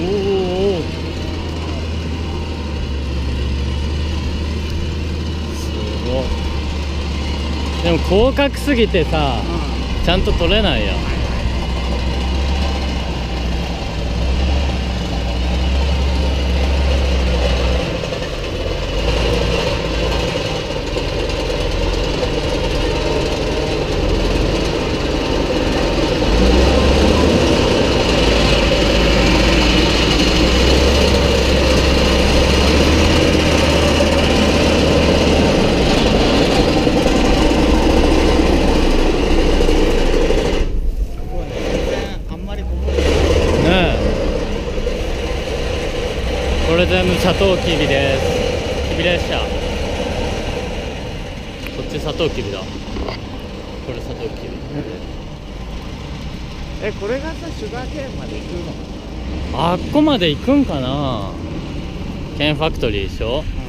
おおすごい。でも広角すぎてさちゃんと撮れないやこれ全然あんまりこぼれてねえこれ全部サトウキビです。キビ列車こっちサトウキビだ。これサトウキビ。えこれがさシュガーケーンまで行くの？あっこまで行くんかな。ケンファクトリーでしょ？うん